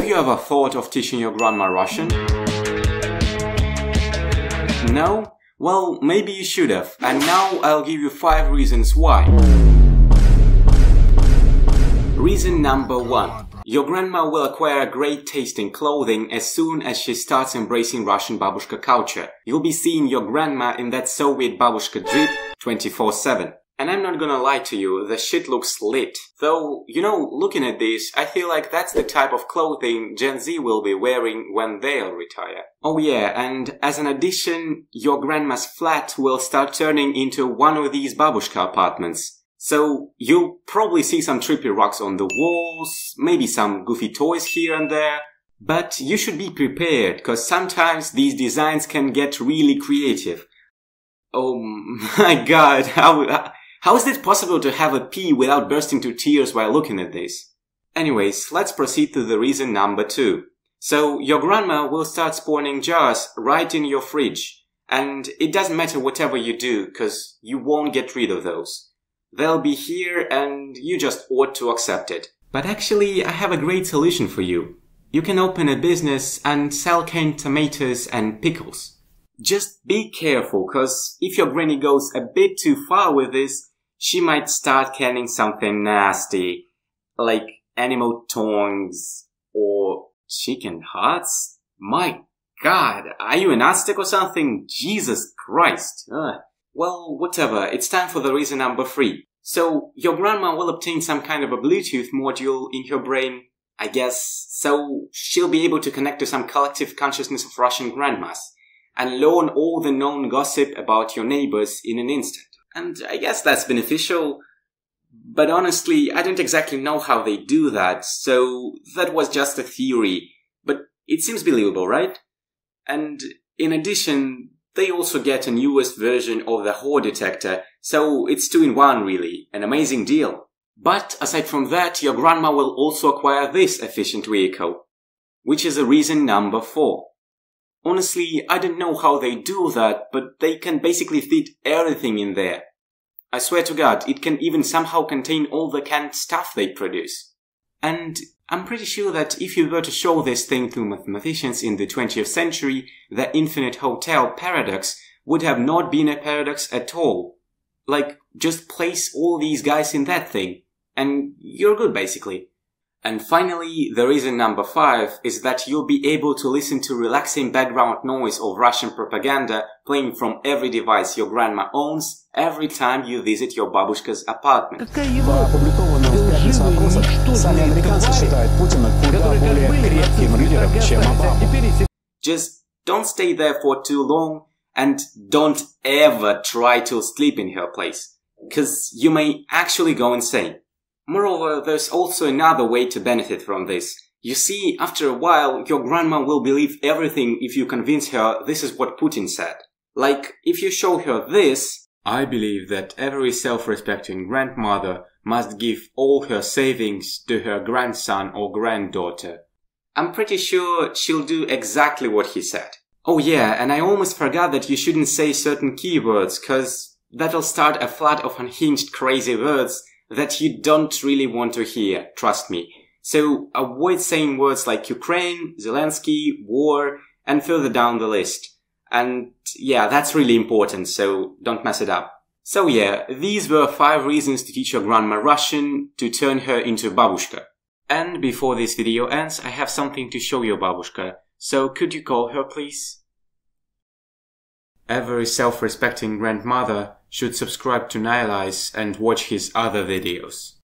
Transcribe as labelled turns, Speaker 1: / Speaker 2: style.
Speaker 1: have you ever thought of teaching your grandma Russian? No? Well, maybe you should have, and now I'll give you 5 reasons why. Reason number 1. Your grandma will acquire great taste in clothing as soon as she starts embracing Russian babushka culture. You'll be seeing your grandma in that Soviet babushka drip 24-7. And I'm not gonna lie to you, the shit looks lit. Though, you know, looking at this, I feel like that's the type of clothing Gen Z will be wearing when they'll retire. Oh yeah, and as an addition, your grandma's flat will start turning into one of these babushka apartments. So you'll probably see some trippy rocks on the walls, maybe some goofy toys here and there, but you should be prepared, cause sometimes these designs can get really creative. Oh my god, how, how is it possible to have a pee without bursting to tears while looking at this? Anyways, let's proceed to the reason number two. So, your grandma will start spawning jars right in your fridge. And it doesn't matter whatever you do, cause you won't get rid of those. They'll be here and you just ought to accept it. But actually, I have a great solution for you. You can open a business and sell canned tomatoes and pickles. Just be careful, cause if your granny goes a bit too far with this, she might start canning something nasty, like animal tongues or chicken hearts. My god, are you an Aztec or something? Jesus Christ. Ugh. Well, whatever, it's time for the reason number three. So, your grandma will obtain some kind of a Bluetooth module in her brain, I guess, so she'll be able to connect to some collective consciousness of Russian grandmas and learn all the known gossip about your neighbors in an instant. And I guess that's beneficial. But honestly, I don't exactly know how they do that, so that was just a theory. But it seems believable, right? And in addition, they also get a newest version of the Whore detector, so it's two in one really, an amazing deal. But aside from that, your grandma will also acquire this efficient vehicle, which is a reason number four. Honestly, I don't know how they do that, but they can basically fit everything in there. I swear to God, it can even somehow contain all the canned stuff they produce. And I'm pretty sure that if you were to show this thing to mathematicians in the 20th century, the infinite hotel paradox would have not been a paradox at all. Like, just place all these guys in that thing, and you're good basically. And finally, the reason number five is that you'll be able to listen to relaxing background noise of Russian propaganda playing from every device your grandma owns every time you visit your babushka's apartment. Just don't stay there for too long and don't ever try to sleep in her place, cause you may actually go insane. Moreover, there's also another way to benefit from this. You see, after a while, your grandma will believe everything if you convince her this is what Putin said. Like, if you show her this, I believe that every self-respecting grandmother must give all her savings to her grandson or granddaughter. I'm pretty sure she'll do exactly what he said. Oh yeah, and I almost forgot that you shouldn't say certain keywords, cause that'll start a flood of unhinged crazy words that you don't really want to hear, trust me. So avoid saying words like Ukraine, Zelensky, war, and further down the list. And yeah, that's really important, so don't mess it up. So yeah, these were five reasons to teach your grandma Russian to turn her into babushka. And before this video ends, I have something to show you, babushka. So could you call her please? Every self-respecting grandmother should subscribe to NaiLies and watch his other videos.